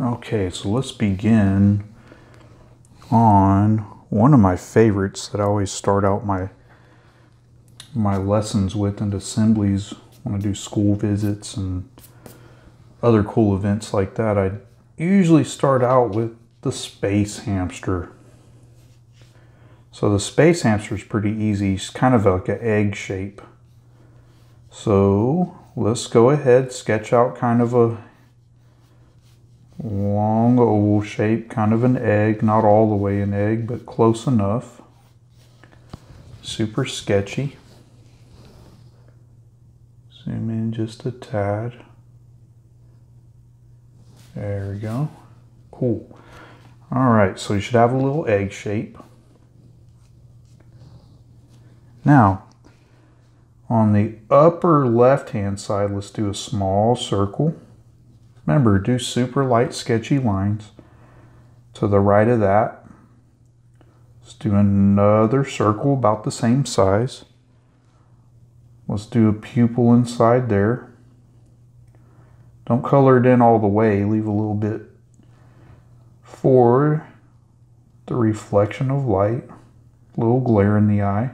Okay, so let's begin on one of my favorites that I always start out my my lessons with and assemblies when I do school visits and other cool events like that. I usually start out with the space hamster. So the space hamster is pretty easy. It's kind of like an egg shape. So let's go ahead, sketch out kind of a long oval shape, kind of an egg, not all the way an egg, but close enough. Super sketchy. Zoom in just a tad. There we go. Cool. All right, so you should have a little egg shape. Now, on the upper left-hand side, let's do a small circle. Remember, do super light sketchy lines. To the right of that, let's do another circle about the same size. Let's do a pupil inside there. Don't color it in all the way, leave a little bit for the reflection of light, a little glare in the eye.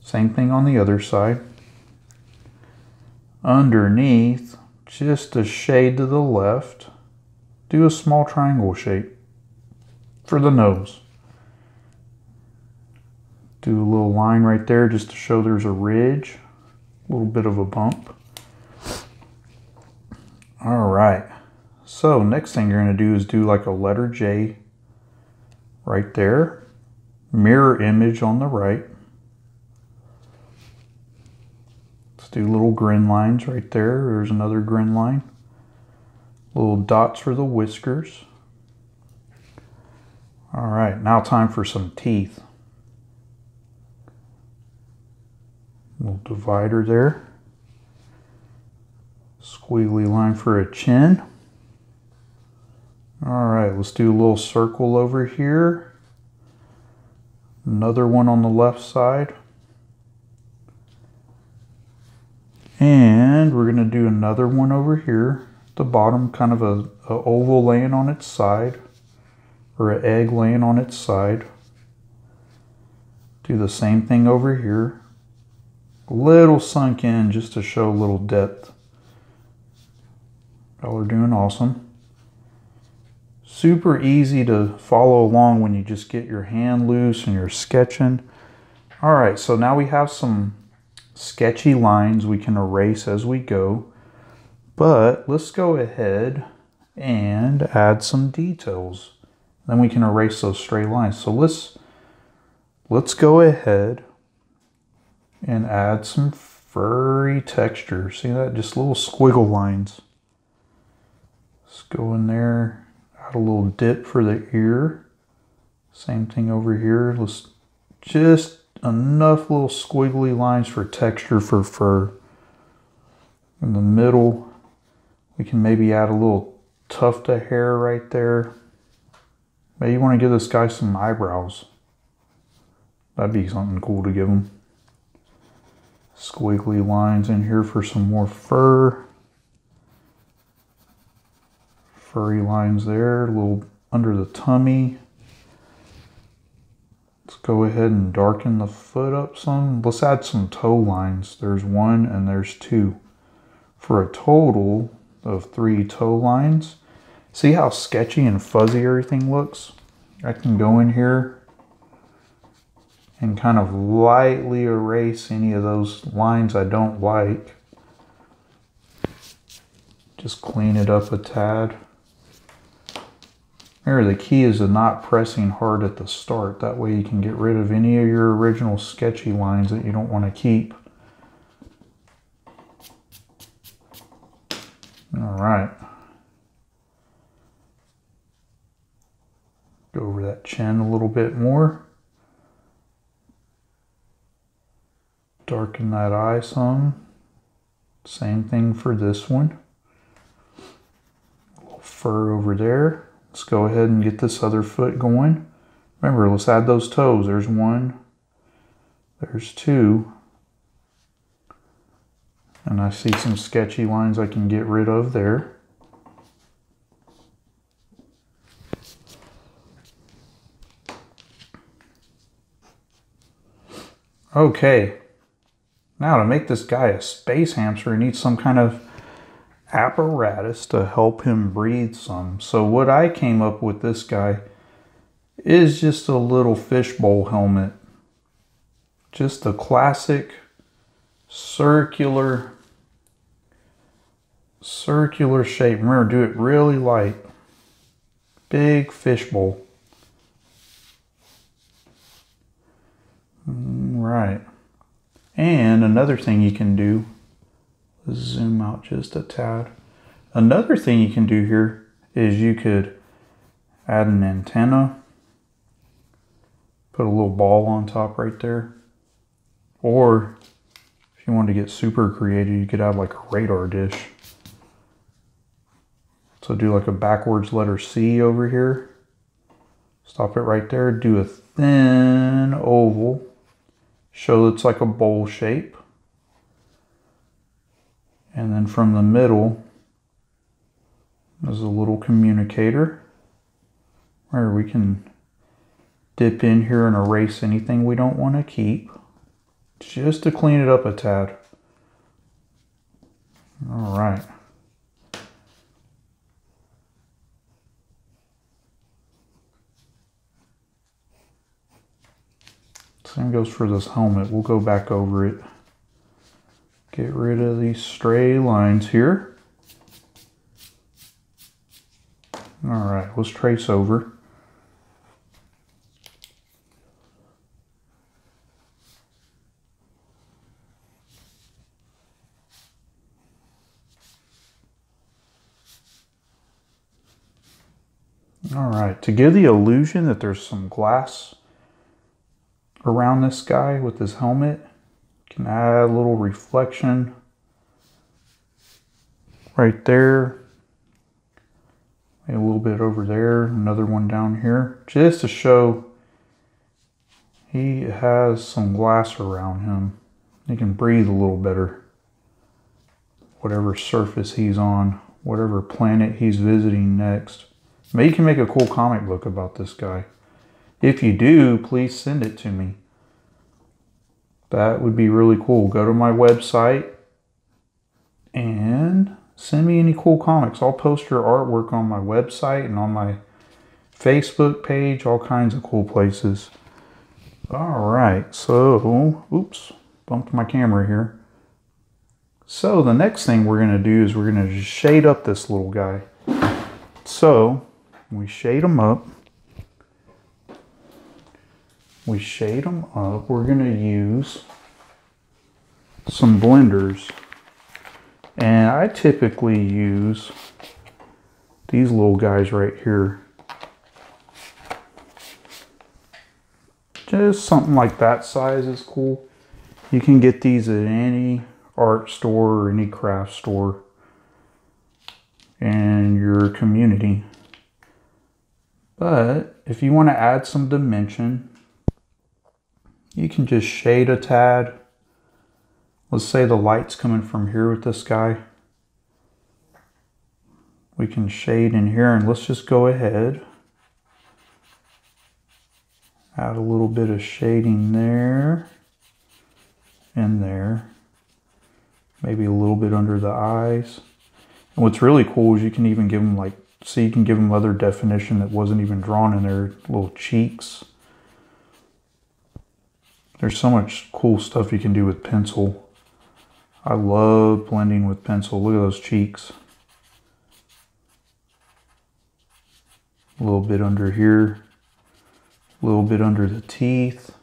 Same thing on the other side. Underneath, just a shade to the left, do a small triangle shape for the nose. Do a little line right there just to show there's a ridge, a little bit of a bump. All right, so next thing you're gonna do is do like a letter J right there, mirror image on the right. Do little grin lines right there. There's another grin line. Little dots for the whiskers. All right, now time for some teeth. Little divider there. Squiggly line for a chin. All right, let's do a little circle over here. Another one on the left side. And we're going to do another one over here. The bottom, kind of a, a oval laying on its side, or an egg laying on its side. Do the same thing over here. A little sunk in just to show a little depth. Y'all are doing awesome. Super easy to follow along when you just get your hand loose and you're sketching. All right, so now we have some sketchy lines we can erase as we go. But let's go ahead and add some details. Then we can erase those straight lines. So let's let's go ahead and add some furry texture. See that? Just little squiggle lines. Let's go in there, add a little dip for the ear. Same thing over here. Let's just enough little squiggly lines for texture for fur. In the middle, we can maybe add a little tuft of hair right there. Maybe you want to give this guy some eyebrows. That'd be something cool to give him. Squiggly lines in here for some more fur. Furry lines there, a little under the tummy. Go ahead and darken the foot up some. Let's add some toe lines. There's one and there's two. For a total of three toe lines. See how sketchy and fuzzy everything looks? I can go in here and kind of lightly erase any of those lines I don't like. Just clean it up a tad. Remember, the key is to not pressing hard at the start. That way you can get rid of any of your original sketchy lines that you don't want to keep. All right. Go over that chin a little bit more. Darken that eye some. Same thing for this one. Fur over there. Let's go ahead and get this other foot going. Remember, let's add those toes. There's one, there's two, and I see some sketchy lines I can get rid of there. Okay, now to make this guy a space hamster, he needs some kind of apparatus to help him breathe some. So what I came up with this guy is just a little fishbowl helmet. Just a classic circular circular shape. Remember, do it really light. Big fishbowl. Mm, right. And another thing you can do, zoom out just a tad. Another thing you can do here is you could add an antenna, put a little ball on top right there. Or if you wanted to get super creative, you could have like a radar dish. So do like a backwards letter C over here. Stop it right there. Do a thin oval. Show it's like a bowl shape. And then from the middle is a little communicator where we can dip in here and erase anything we don't want to keep just to clean it up a tad. All right. Same goes for this helmet. We'll go back over it. Get rid of these stray lines here. All right, let's trace over. All right, to give the illusion that there's some glass around this guy with his helmet. Can add a little reflection right there. a little bit over there, another one down here, just to show he has some glass around him. He can breathe a little better. Whatever surface he's on, whatever planet he's visiting next. Maybe you can make a cool comic book about this guy. If you do, please send it to me. That would be really cool. Go to my website and send me any cool comics. I'll post your artwork on my website and on my Facebook page, all kinds of cool places. All right, so, oops, bumped my camera here. So the next thing we're gonna do is we're gonna shade up this little guy. So we shade him up we shade them up. We're going to use some blenders. And I typically use these little guys right here. Just something like that size is cool. You can get these at any art store or any craft store in your community. But if you want to add some dimension, you can just shade a tad. Let's say the light's coming from here with this guy. We can shade in here and let's just go ahead. Add a little bit of shading there and there. Maybe a little bit under the eyes. And what's really cool is you can even give them like, see, you can give them other definition that wasn't even drawn in their little cheeks. There's so much cool stuff you can do with pencil. I love blending with pencil. Look at those cheeks. A little bit under here. A little bit under the teeth.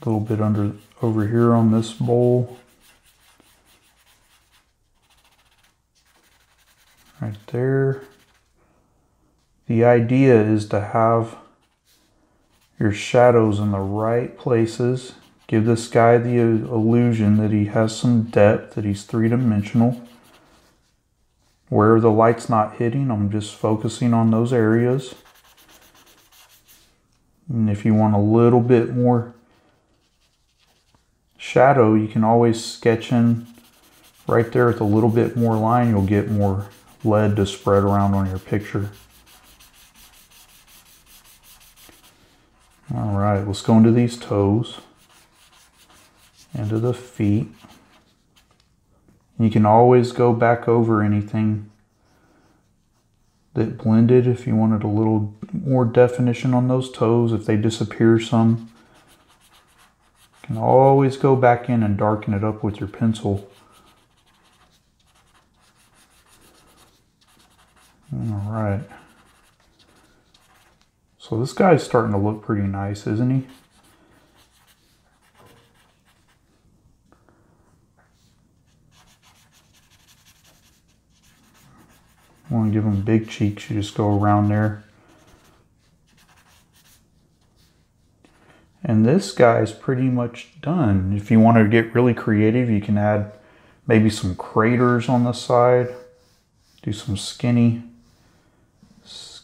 A little bit under over here on this bowl. Right there. The idea is to have your shadows in the right places. Give this guy the illusion that he has some depth, that he's three-dimensional. Where the light's not hitting, I'm just focusing on those areas. And if you want a little bit more shadow, you can always sketch in right there with a little bit more line. You'll get more lead to spread around on your picture. All right, let's go into these toes, into the feet. You can always go back over anything that blended if you wanted a little more definition on those toes, if they disappear some. You can always go back in and darken it up with your pencil. All right. So this guy's starting to look pretty nice, isn't he? want to give him big cheeks, you just go around there. And this guy is pretty much done. If you want to get really creative, you can add maybe some craters on the side. Do some skinny,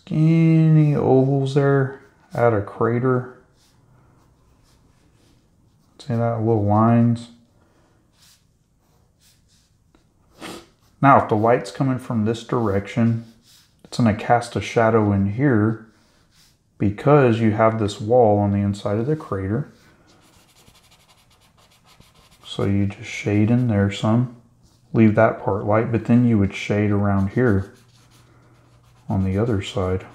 skinny ovals there. Add a crater. See that? Little lines. Now, if the light's coming from this direction, it's going to cast a shadow in here because you have this wall on the inside of the crater. So you just shade in there some, leave that part light, but then you would shade around here on the other side.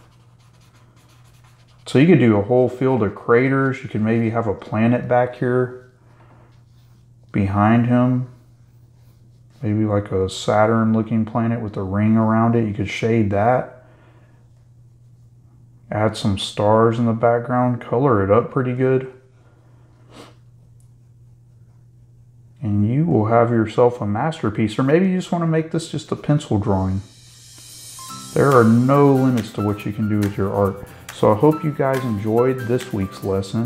So you could do a whole field of craters. You could maybe have a planet back here behind him maybe like a Saturn looking planet with a ring around it. You could shade that. Add some stars in the background, color it up pretty good. And you will have yourself a masterpiece. Or maybe you just want to make this just a pencil drawing. There are no limits to what you can do with your art. So I hope you guys enjoyed this week's lesson.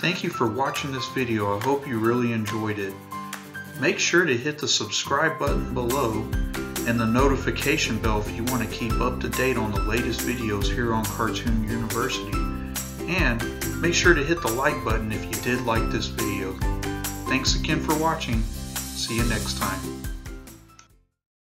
Thank you for watching this video. I hope you really enjoyed it. Make sure to hit the subscribe button below and the notification bell if you want to keep up to date on the latest videos here on Cartoon University. And make sure to hit the like button if you did like this video. Thanks again for watching. See you next time.